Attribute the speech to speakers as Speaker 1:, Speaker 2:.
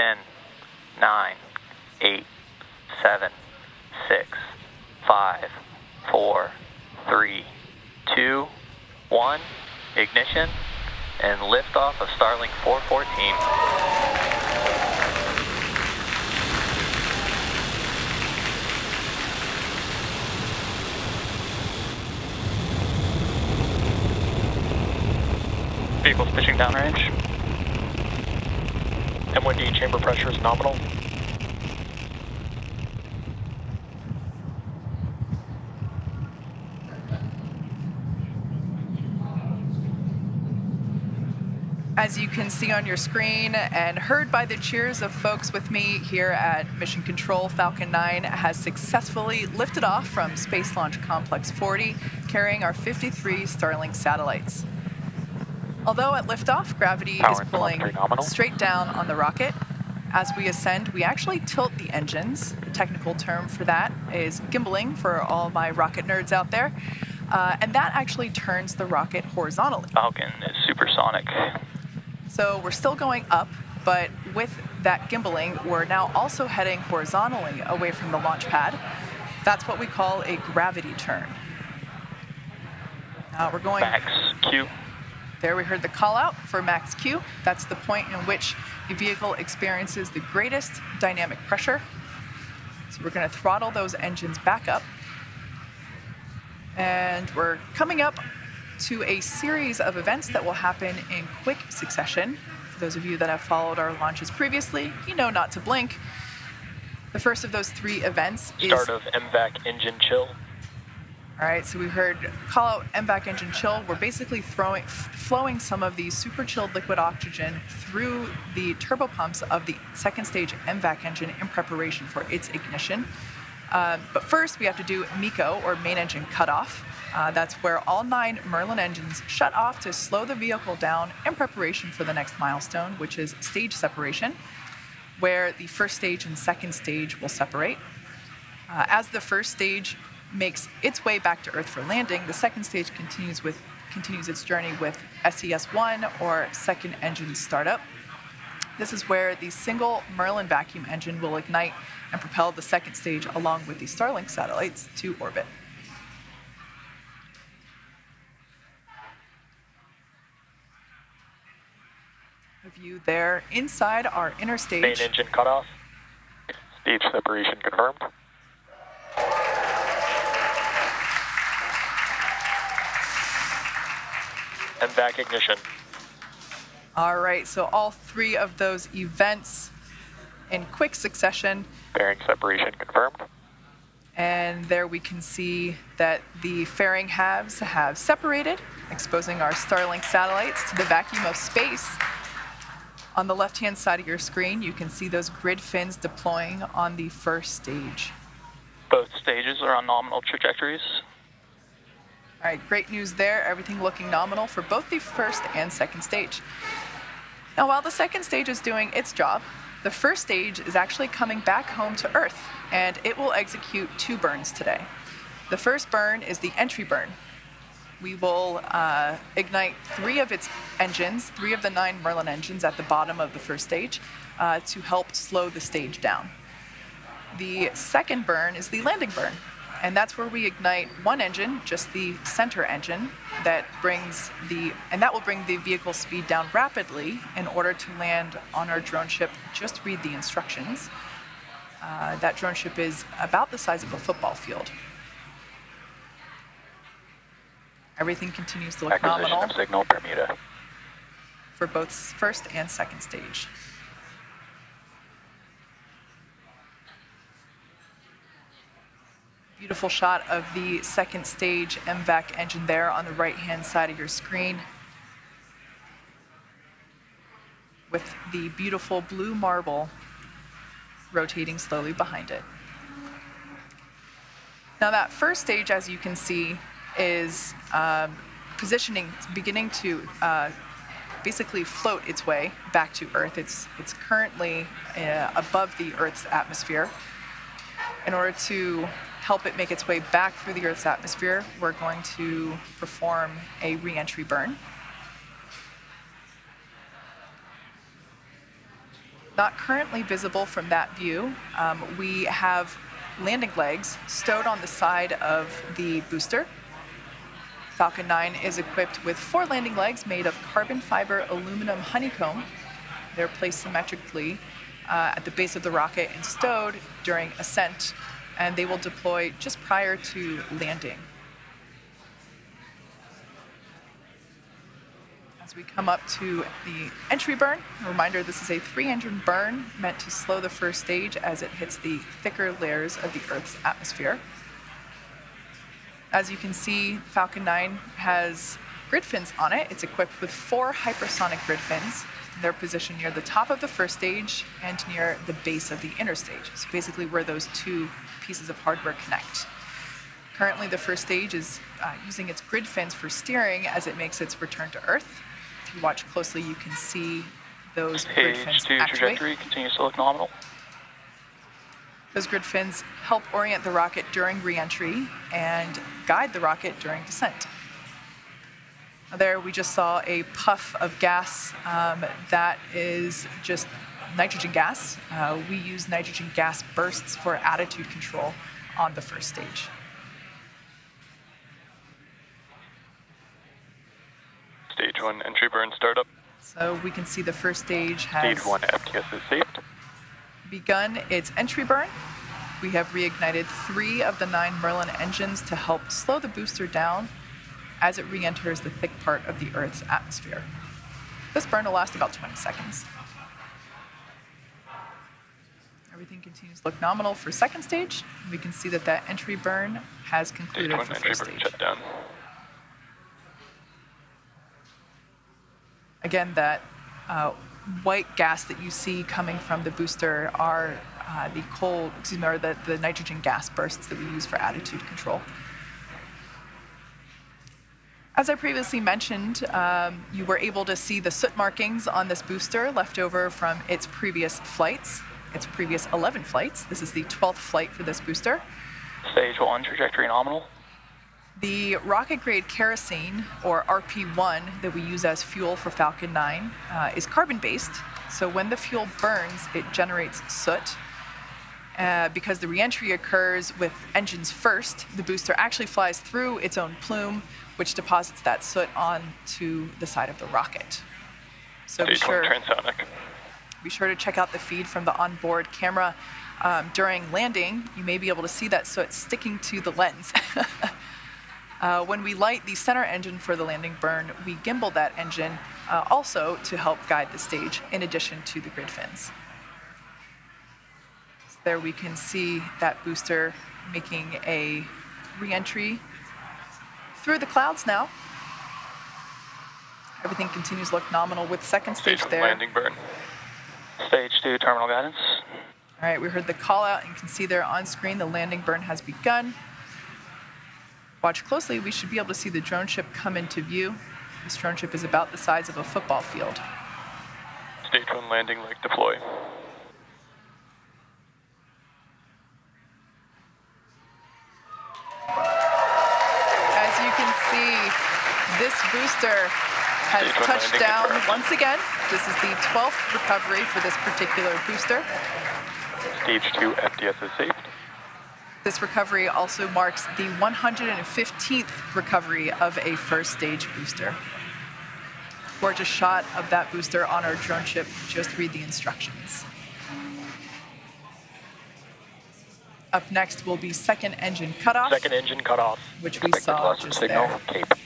Speaker 1: 10, 9, 8, 7, 6, 5, 4, 3, 2, 1. Ignition and liftoff of Starlink 414.
Speaker 2: Vehicles pitching downrange. M1D chamber pressure is nominal.
Speaker 3: As you can see on your screen and heard by the cheers of folks with me here at Mission Control, Falcon 9 has successfully lifted off from Space Launch Complex 40, carrying our 53 Starlink satellites. Although at liftoff, gravity
Speaker 2: Power
Speaker 3: is pulling straight down on the rocket, as we ascend, we actually tilt the engines. The technical term for that is gimbaling for all my rocket nerds out there. Uh, and that actually turns the rocket horizontally.
Speaker 1: Falcon is supersonic.
Speaker 3: So we're still going up, but with that gimbaling, we're now also heading horizontally away from the launch pad. That's what we call a gravity turn. Now we're going
Speaker 2: Max Q.
Speaker 3: there we heard the call out for max Q. That's the point in which the vehicle experiences the greatest dynamic pressure. So we're going to throttle those engines back up. And we're coming up to a series of events that will happen in quick succession. For those of you that have followed our launches previously, you know not to blink. The first of those three events is
Speaker 2: Start of MVAC engine chill.
Speaker 3: All right, so we heard call out MVAC engine chill. We're basically throwing, flowing some of the super chilled liquid oxygen through the turbopumps of the second stage MVAC engine in preparation for its ignition. Um, but first, we have to do MECO, or main engine cutoff. Uh, that's where all nine Merlin engines shut off to slow the vehicle down in preparation for the next milestone, which is stage separation, where the first stage and second stage will separate. Uh, as the first stage makes its way back to Earth for landing, the second stage continues with continues its journey with SES-1 or second engine startup. This is where the single Merlin vacuum engine will ignite and propel the second stage along with the Starlink satellites to orbit. A view there inside our interstage.
Speaker 2: Main engine cutoff. Stage separation confirmed. MVAC ignition.
Speaker 3: All right, so all three of those events in quick succession.
Speaker 2: Fairing separation confirmed.
Speaker 3: And there we can see that the fairing halves have separated, exposing our Starlink satellites to the vacuum of space. On the left-hand side of your screen, you can see those grid fins deploying on the first stage.
Speaker 1: Both stages are on nominal trajectories.
Speaker 3: All right, great news there. Everything looking nominal for both the first and second stage. Now, while the second stage is doing its job, the first stage is actually coming back home to Earth, and it will execute two burns today. The first burn is the entry burn. We will uh, ignite three of its engines, three of the nine Merlin engines at the bottom of the first stage, uh, to help slow the stage down. The second burn is the landing burn, and that's where we ignite one engine, just the center engine, that brings the and that will bring the vehicle speed down rapidly in order to land on our drone ship. Just read the instructions. Uh, that drone ship is about the size of a football field. Everything continues to look
Speaker 2: Acquisition
Speaker 3: nominal
Speaker 2: signal Bermuda.
Speaker 3: for both first and second stage. Beautiful shot of the second stage MVAC engine there on the right-hand side of your screen. With the beautiful blue marble rotating slowly behind it. Now that first stage, as you can see, is um, positioning, beginning to uh, basically float its way back to Earth. It's, it's currently uh, above the Earth's atmosphere. In order to help it make its way back through the Earth's atmosphere, we're going to perform a reentry burn. Not currently visible from that view. Um, we have landing legs stowed on the side of the booster. Falcon 9 is equipped with four landing legs made of carbon fiber aluminum honeycomb. They're placed symmetrically uh, at the base of the rocket and stowed during ascent, and they will deploy just prior to landing. As we come up to the entry burn, a reminder this is a three engine burn meant to slow the first stage as it hits the thicker layers of the Earth's atmosphere. As you can see, Falcon 9 has grid fins on it. It's equipped with four hypersonic grid fins. They're positioned near the top of the first stage and near the base of the interstage. So basically where those two pieces of hardware connect. Currently, the first stage is uh, using its grid fins for steering as it makes its return to Earth if you watch closely, you can see those grid fins
Speaker 1: 2
Speaker 3: activate.
Speaker 1: trajectory continues to look nominal.
Speaker 3: Those grid fins help orient the rocket during reentry and guide the rocket during descent. There we just saw a puff of gas um, that is just nitrogen gas. Uh, we use nitrogen gas bursts for attitude control on the first stage.
Speaker 2: Stage 1 entry burn startup.
Speaker 3: So we can see the first stage has
Speaker 2: Stage 1 FTS is safed.
Speaker 3: begun its entry burn. We have reignited three of the nine Merlin engines to help slow the booster down as it re-enters the thick part of the Earth's atmosphere. This burn will last about 20 seconds. Everything continues to look nominal for second stage. We can see that that entry burn has concluded for first stage. Again, that uh, white gas that you see coming from the booster are uh, the coal, excuse me, or the, the nitrogen gas bursts that we use for attitude control. As I previously mentioned, um, you were able to see the soot markings on this booster left over from its previous flights, its previous 11 flights. This is the 12th flight for this booster.
Speaker 1: Stage 1 trajectory nominal.
Speaker 3: The rocket grade kerosene, or RP1, that we use as fuel for Falcon 9 uh, is carbon based. So when the fuel burns, it generates soot. Uh, because the reentry occurs with engines first, the booster actually flies through its own plume, which deposits that soot onto the side of the rocket. So be sure,
Speaker 2: 1 transonic.
Speaker 3: be sure to check out the feed from the onboard camera. Um, during landing, you may be able to see that soot sticking to the lens. Uh, when we light the center engine for the landing burn, we gimbal that engine uh, also to help guide the stage in addition to the grid fins. There we can see that booster making a reentry through the clouds now. Everything continues to look nominal with second
Speaker 2: Stage
Speaker 3: stage there.
Speaker 2: landing burn.
Speaker 1: Stage 2 terminal guidance.
Speaker 3: All right, we heard the call out and can see there on screen the landing burn has begun. Watch closely, we should be able to see the drone ship come into view. This drone ship is about the size of a football field.
Speaker 2: Stage 1 landing leg deploy.
Speaker 3: As you can see, this booster has touched down once again. This is the 12th recovery for this particular booster.
Speaker 2: Stage 2 FTS is safed.
Speaker 3: This recovery also marks the 115th recovery of a first stage booster. Gorgeous shot of that booster on our drone ship. Just read the instructions. Up next will be second engine cutoff,
Speaker 2: Second engine cutoff.
Speaker 3: which we
Speaker 2: Expected
Speaker 3: saw just
Speaker 2: signal.
Speaker 3: there.
Speaker 2: Cape.